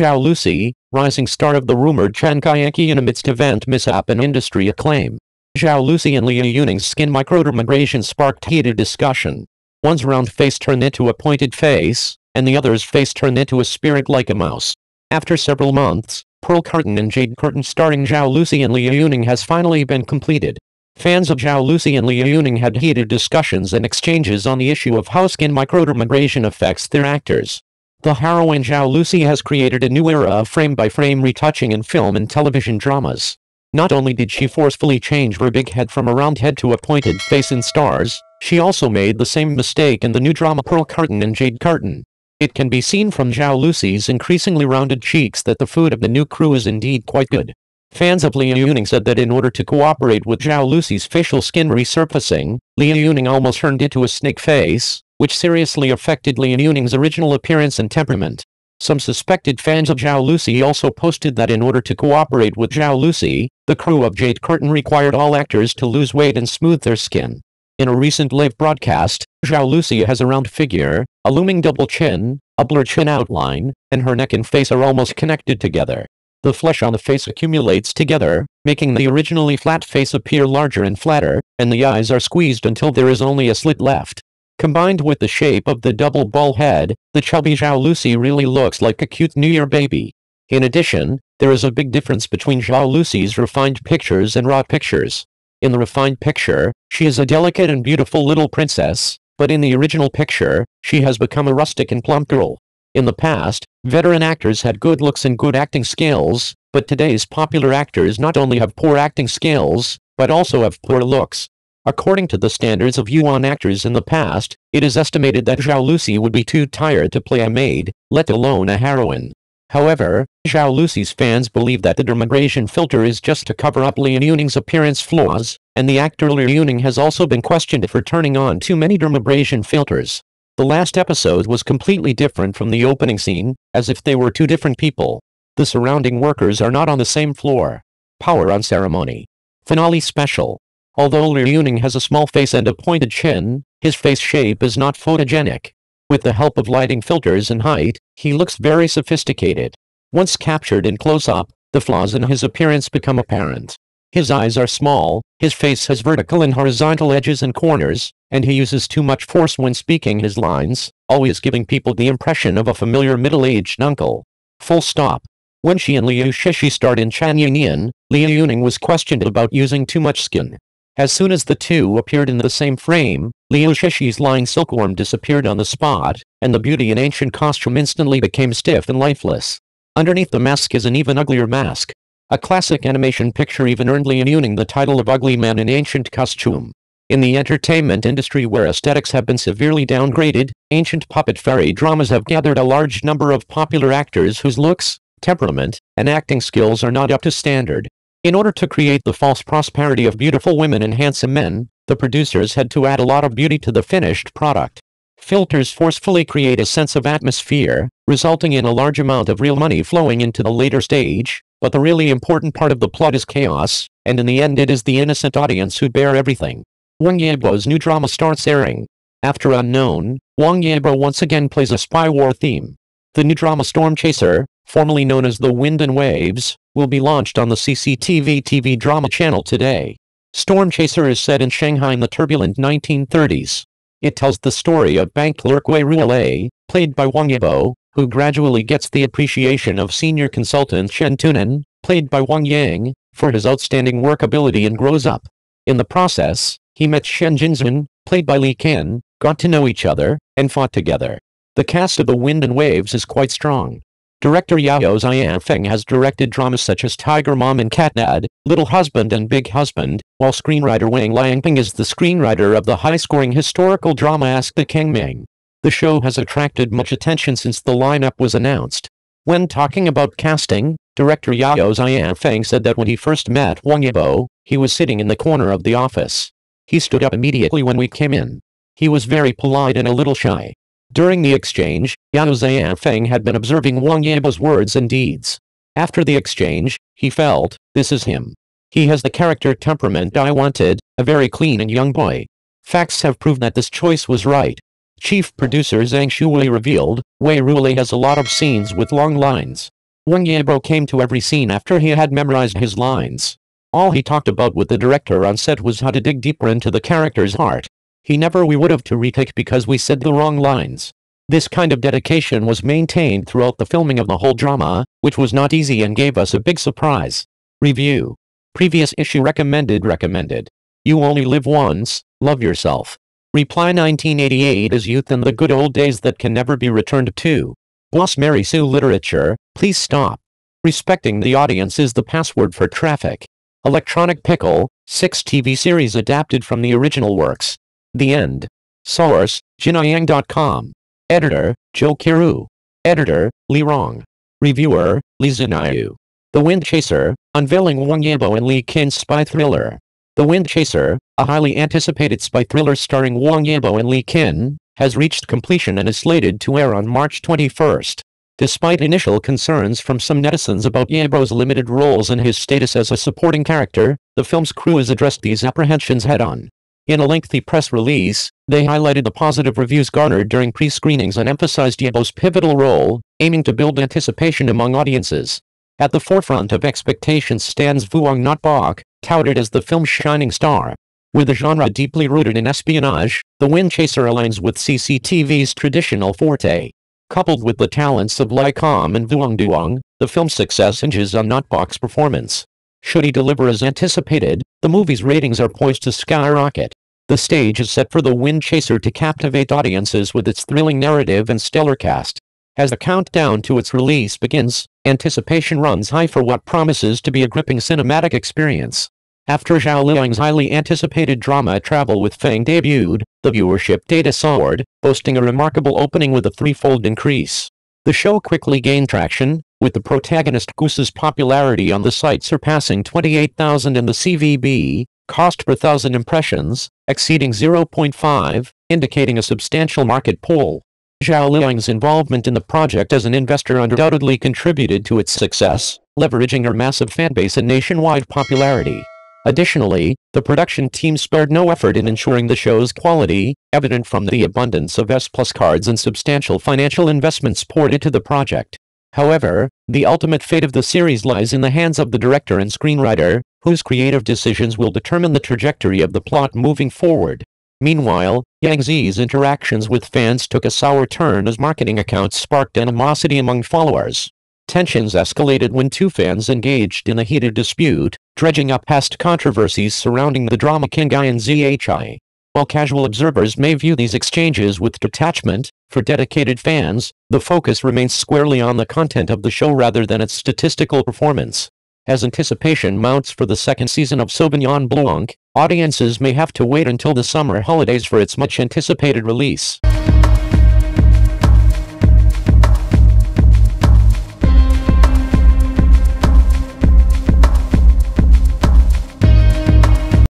Zhao Lusi, rising star of the rumored Chen Kayaki in amidst event mishap and industry acclaim. Zhao Lusi and Liu Yuning's skin microdermabrasion sparked heated discussion. One's round face turned into a pointed face, and the other's face turned into a spirit like a mouse. After several months, Pearl Curtain and Jade Curtain starring Zhao Lusi and Liu Yuning has finally been completed. Fans of Zhao Lusi and Liu Yuning had heated discussions and exchanges on the issue of how skin microdermabrasion affects their actors. The heroine Zhao Lusi has created a new era of frame-by-frame retouching in film and television dramas. Not only did she forcefully change her big head from a round head to a pointed face in stars, she also made the same mistake in the new drama Pearl Curtain and Jade Curtain. It can be seen from Zhao Lusi's increasingly rounded cheeks that the food of the new crew is indeed quite good. Fans of Liu Yuning said that in order to cooperate with Zhao Lusi's facial skin resurfacing, Liu Yuning almost turned into a snake face, which seriously affected Liu Yuning's original appearance and temperament. Some suspected fans of Zhao Lusi also posted that in order to cooperate with Zhao Lusi, the crew of Jade Curtain required all actors to lose weight and smooth their skin. In a recent live broadcast, Zhao Lusi has a round figure, a looming double chin, a blurred chin outline, and her neck and face are almost connected together. The flesh on the face accumulates together, making the originally flat face appear larger and flatter, and the eyes are squeezed until there is only a slit left. Combined with the shape of the double ball head, the chubby Zhao Lusi really looks like a cute New Year baby. In addition, there is a big difference between Zhao Lusi's refined pictures and raw pictures. In the refined picture, she is a delicate and beautiful little princess, but in the original picture, she has become a rustic and plump girl. In the past, veteran actors had good looks and good acting skills, but today's popular actors not only have poor acting skills, but also have poor looks. According to the standards of Yuan actors in the past, it is estimated that Zhao Lusi would be too tired to play a maid, let alone a heroine. However, Zhao Lusi's fans believe that the dermabrasion filter is just to cover up Liu Yuning's appearance flaws, and the actor Liu Yuning has also been questioned for turning on too many dermabrasion filters. The last episode was completely different from the opening scene, as if they were two different people. The surrounding workers are not on the same floor. Power on ceremony. Finale special. Although Liu Yuning has a small face and a pointed chin, his face shape is not photogenic. With the help of lighting filters and height, he looks very sophisticated. Once captured in close-up, the flaws in his appearance become apparent. His eyes are small, his face has vertical and horizontal edges and corners, and he uses too much force when speaking his lines, always giving people the impression of a familiar middle-aged uncle. Full stop. When she and Liu Shishi starred in Chan Union, Liu Yuning was questioned about using too much skin. As soon as the two appeared in the same frame, Liu Shishi's lying silkworm disappeared on the spot, and the beauty in ancient costume instantly became stiff and lifeless. Underneath the mask is an even uglier mask. A classic animation picture even earned Liu Yuning the title of Ugly Man in Ancient Costume. In the entertainment industry where aesthetics have been severely downgraded, ancient puppet fairy dramas have gathered a large number of popular actors whose looks, temperament, and acting skills are not up to standard. In order to create the false prosperity of beautiful women and handsome men, the producers had to add a lot of beauty to the finished product. Filters forcefully create a sense of atmosphere, resulting in a large amount of real money flowing into the later stage, but the really important part of the plot is chaos, and in the end it is the innocent audience who bear everything. Wang Yibo's new drama starts airing. After Unknown, Wang Yibo once again plays a spy war theme. The new drama Storm Chaser, formerly known as The Wind and Waves, will be launched on the CCTV TV drama channel today. Storm Chaser is set in Shanghai in the turbulent 1930s. It tells the story of bank clerk Wei Ruolei, played by Wang Yibo, who gradually gets the appreciation of senior consultant Shen Tunan, played by Wang Yang, for his outstanding work ability and grows up. In the process, he met Shen Jinzun, played by Li Qin, got to know each other, and fought together. The cast of The Wind and Waves is quite strong. Director Yao Xiaofeng has directed dramas such as Tiger Mom and Cat Dad, Little Husband and Big Husband, while screenwriter Wang Liangping is the screenwriter of the high-scoring historical drama Ask the King Ming. The show has attracted much attention since the lineup was announced. When talking about casting, director Yao Xiaofeng said that when he first met Wang Yibo, he was sitting in the corner of the office. He stood up immediately when we came in. He was very polite and a little shy. During the exchange, Yao Xiaofeng had been observing Wang Yibo's words and deeds. After the exchange, he felt, this is him. He has the character temperament I wanted, a very clean and young boy. Facts have proved that this choice was right. Chief producer Zhang Shuwei revealed, Wei Ruolei has a lot of scenes with long lines. Wang Yibo came to every scene after he had memorized his lines. All he talked about with the director on set was how to dig deeper into the character's heart. He never we would have to retake because we said the wrong lines. This kind of dedication was maintained throughout the filming of the whole drama, which was not easy and gave us a big surprise. Review. Previous issue recommended recommended. You only live once, love yourself. Reply 1988 is youth and the good old days that can never be returned to. Boss Mary Sue Literature, please stop. Respecting the audience is the password for traffic. Electronic Pickle, 6 TV series adapted from the original works. The End. Source, Jinayang.com. Editor, Joe Kiru. Editor, Li Rong. Reviewer, Li Zinayu. The Wind Chaser, unveiling Wang Yibo and Li Qin's spy thriller. The Wind Chaser, a highly anticipated spy thriller starring Wang Yibo and Li Qin, has reached completion and is slated to air on March 21st. Despite initial concerns from some netizens about Yibo's limited roles and his status as a supporting character, the film's crew has addressed these apprehensions head-on. In a lengthy press release, they highlighted the positive reviews garnered during pre-screenings and emphasized Yibo's pivotal role, aiming to build anticipation among audiences. At the forefront of expectations stands Vuong Not Bok, touted as the film's shining star. With a genre deeply rooted in espionage, The Wind Chaser aligns with CCTV's traditional forte. Coupled with the talents of Lai Com and Vuong Duong, the film's success hinges on Not Bok's performance. Should he deliver as anticipated, the movie's ratings are poised to skyrocket. The stage is set for The Wind Chaser to captivate audiences with its thrilling narrative and stellar cast. As the countdown to its release begins, anticipation runs high for what promises to be a gripping cinematic experience. After Zhao Liying's highly anticipated drama Travel with Fang debuted, the viewership data soared, boasting a remarkable opening with a threefold increase. The show quickly gained traction, with the protagonist Goose's popularity on the site surpassing 28,000 in the CVB, cost per thousand impressions, exceeding 0.5, indicating a substantial market pull. Zhao Liang's involvement in the project as an investor undoubtedly contributed to its success, leveraging her massive fanbase and nationwide popularity. Additionally, the production team spared no effort in ensuring the show's quality, evident from the abundance of S-Plus cards and substantial financial investments poured into the project. However, the ultimate fate of the series lies in the hands of the director and screenwriter, whose creative decisions will determine the trajectory of the plot moving forward. Meanwhile, Yang Zi's interactions with fans took a sour turn as marketing accounts sparked animosity among followers. Tensions escalated when two fans engaged in a heated dispute, dredging up past controversies surrounding the drama King and ZHI. While casual observers may view these exchanges with detachment, for dedicated fans, the focus remains squarely on the content of the show rather than its statistical performance. As anticipation mounts for the second season of Sauvignon Blanc, audiences may have to wait until the summer holidays for its much-anticipated release.